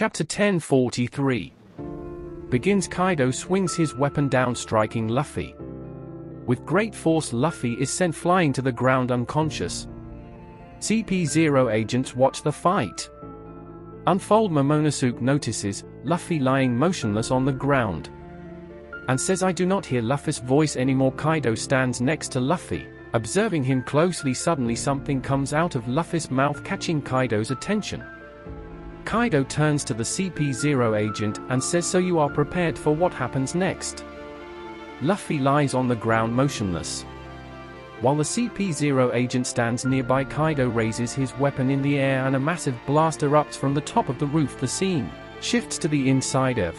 Chapter 1043 Begins Kaido swings his weapon down striking Luffy. With great force Luffy is sent flying to the ground unconscious. CP0 agents watch the fight. Unfold Momonosuke notices Luffy lying motionless on the ground. And says I do not hear Luffy's voice anymore Kaido stands next to Luffy. Observing him closely suddenly something comes out of Luffy's mouth catching Kaido's attention. Kaido turns to the CP0 agent and says so you are prepared for what happens next. Luffy lies on the ground motionless. While the CP0 agent stands nearby Kaido raises his weapon in the air and a massive blast erupts from the top of the roof the scene shifts to the inside of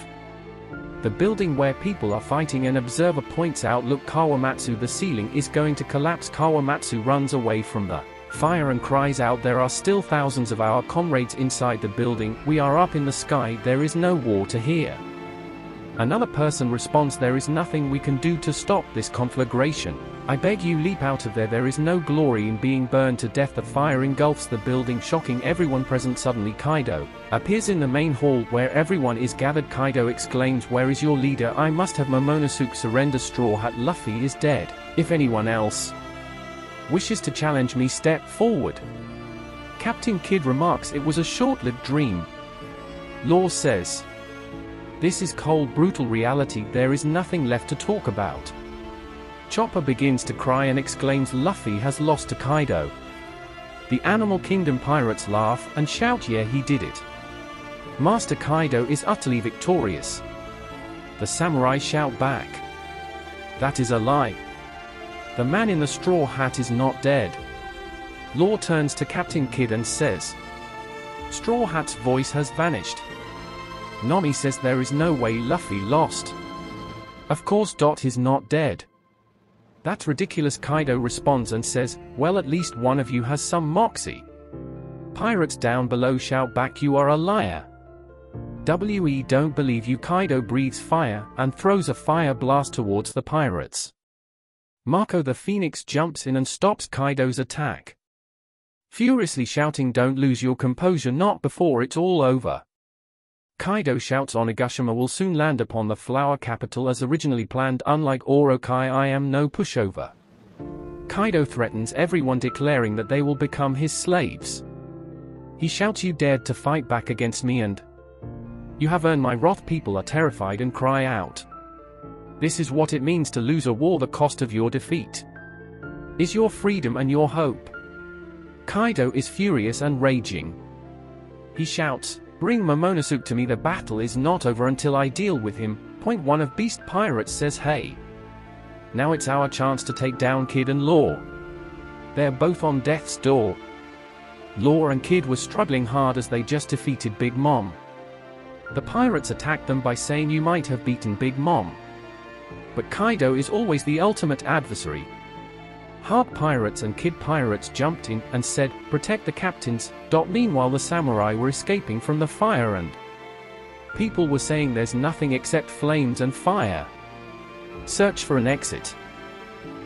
the building where people are fighting an observer points out look Kawamatsu the ceiling is going to collapse Kawamatsu runs away from the fire and cries out there are still thousands of our comrades inside the building. We are up in the sky. There is no to hear. Another person responds there is nothing we can do to stop this conflagration. I beg you leap out of there. There is no glory in being burned to death. The fire engulfs the building shocking everyone present. Suddenly Kaido appears in the main hall where everyone is gathered. Kaido exclaims where is your leader? I must have Momonosuke surrender. Straw Hat Luffy is dead, if anyone else wishes to challenge me step forward. Captain Kid remarks it was a short-lived dream. Law says, this is cold brutal reality there is nothing left to talk about. Chopper begins to cry and exclaims Luffy has lost to Kaido. The Animal Kingdom pirates laugh and shout yeah he did it. Master Kaido is utterly victorious. The samurai shout back. That is a lie. The man in the straw hat is not dead. Law turns to Captain Kid and says, Straw Hat's voice has vanished. Nami says there is no way Luffy lost. Of course Dot is not dead. That's ridiculous Kaido responds and says, well at least one of you has some moxie. Pirates down below shout back you are a liar. WE don't believe you Kaido breathes fire and throws a fire blast towards the pirates. Marco the Phoenix jumps in and stops Kaido's attack. Furiously shouting don't lose your composure not before it's all over. Kaido shouts Onigashima will soon land upon the flower capital as originally planned unlike Orokai I am no pushover. Kaido threatens everyone declaring that they will become his slaves. He shouts you dared to fight back against me and you have earned my wrath people are terrified and cry out. This is what it means to lose a war the cost of your defeat. Is your freedom and your hope. Kaido is furious and raging. He shouts, Bring Momonosuke to me the battle is not over until I deal with him. Point one of Beast Pirates says hey. Now it's our chance to take down Kid and Law. They're both on death's door. Law and Kid were struggling hard as they just defeated Big Mom. The pirates attacked them by saying you might have beaten Big Mom. But Kaido is always the ultimate adversary, Heart pirates and Kid pirates jumped in and said, protect the captains. dot Meanwhile the samurai were escaping from the fire and people were saying there's nothing except flames and fire. Search for an exit.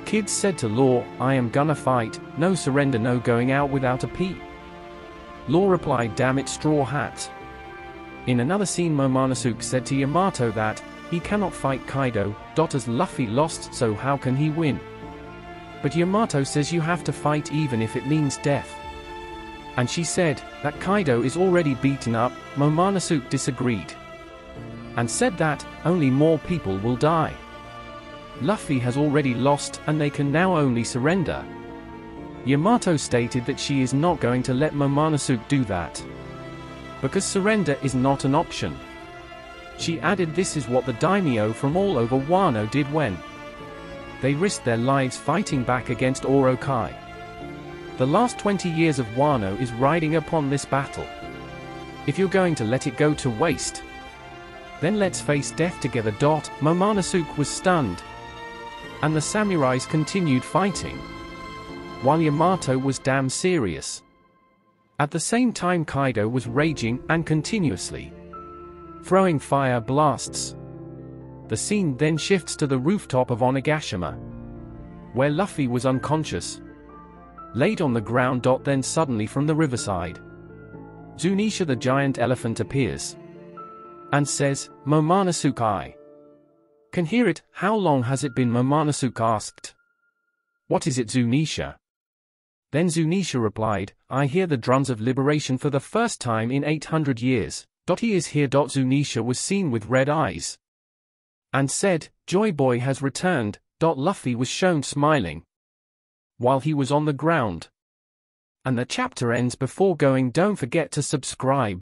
Kids said to Law, I am gonna fight, no surrender no going out without a peep. Law replied damn it straw hat. In another scene Momonosuke said to Yamato that, he cannot fight Kaido, as Luffy lost so how can he win? But Yamato says you have to fight even if it means death. And she said, that Kaido is already beaten up, Momonosuke disagreed. And said that, only more people will die. Luffy has already lost and they can now only surrender. Yamato stated that she is not going to let Momonosuke do that. Because surrender is not an option. She added this is what the daimyo from all over Wano did when they risked their lives fighting back against Orokai. The last 20 years of Wano is riding upon this battle. If you're going to let it go to waste, then let's face death together. Momonosuke was stunned. And the samurais continued fighting. While Yamato was damn serious. At the same time Kaido was raging and continuously throwing fire blasts. The scene then shifts to the rooftop of Onigashima, where Luffy was unconscious. Laid on the ground. Dot Then suddenly from the riverside, Zunisha the giant elephant appears. and says, Momonosuke Can hear it, how long has it been Momonosuke asked. What is it Zunisha? Then Zunisha replied, I hear the drums of liberation for the first time in 800 years. He is here. Zunisha was seen with red eyes. And said, Joy Boy has returned. Luffy was shown smiling. While he was on the ground. And the chapter ends before going don't forget to subscribe.